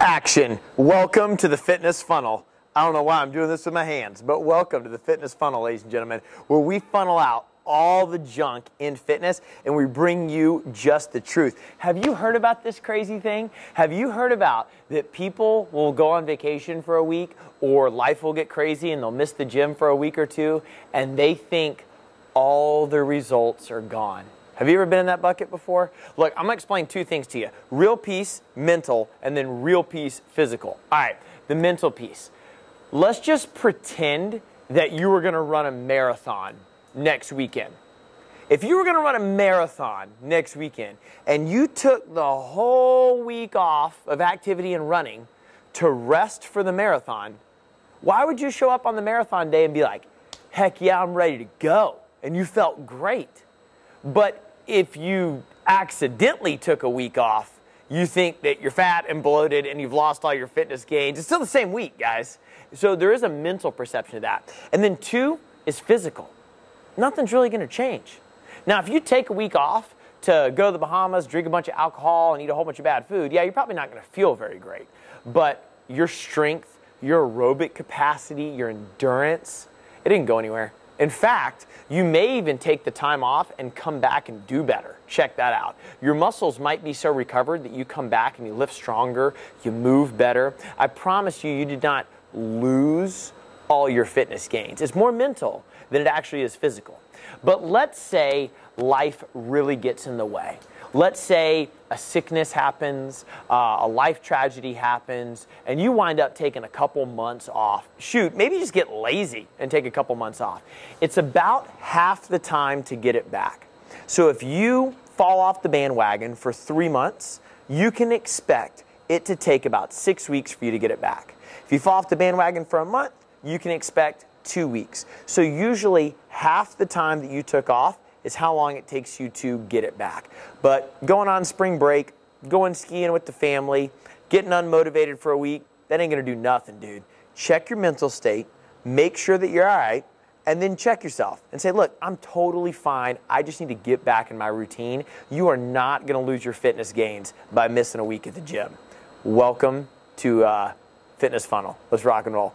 Action. Welcome to the fitness funnel. I don't know why I'm doing this with my hands, but welcome to the fitness funnel, ladies and gentlemen, where we funnel out all the junk in fitness and we bring you just the truth. Have you heard about this crazy thing? Have you heard about that people will go on vacation for a week or life will get crazy and they'll miss the gym for a week or two and they think all the results are gone? Have you ever been in that bucket before? Look, I'm gonna explain two things to you real piece, mental, and then real piece, physical. All right, the mental piece. Let's just pretend that you were gonna run a marathon next weekend. If you were gonna run a marathon next weekend and you took the whole week off of activity and running to rest for the marathon, why would you show up on the marathon day and be like, heck yeah, I'm ready to go? And you felt great. But if you accidentally took a week off, you think that you're fat and bloated and you've lost all your fitness gains. It's still the same week, guys. So there is a mental perception of that. And then two is physical. Nothing's really going to change. Now, if you take a week off to go to the Bahamas, drink a bunch of alcohol, and eat a whole bunch of bad food, yeah, you're probably not going to feel very great. But your strength, your aerobic capacity, your endurance, it didn't go anywhere. In fact, you may even take the time off and come back and do better. Check that out. Your muscles might be so recovered that you come back and you lift stronger, you move better. I promise you, you did not lose all your fitness gains. It's more mental than it actually is physical. But let's say life really gets in the way. Let's say a sickness happens, uh, a life tragedy happens, and you wind up taking a couple months off. Shoot, maybe just get lazy and take a couple months off. It's about half the time to get it back. So if you fall off the bandwagon for three months, you can expect it to take about six weeks for you to get it back. If you fall off the bandwagon for a month, you can expect two weeks. So usually half the time that you took off is how long it takes you to get it back. But going on spring break, going skiing with the family, getting unmotivated for a week, that ain't gonna do nothing, dude. Check your mental state, make sure that you're all right, and then check yourself and say, look, I'm totally fine. I just need to get back in my routine. You are not gonna lose your fitness gains by missing a week at the gym. Welcome to uh, Fitness Funnel. Let's rock and roll.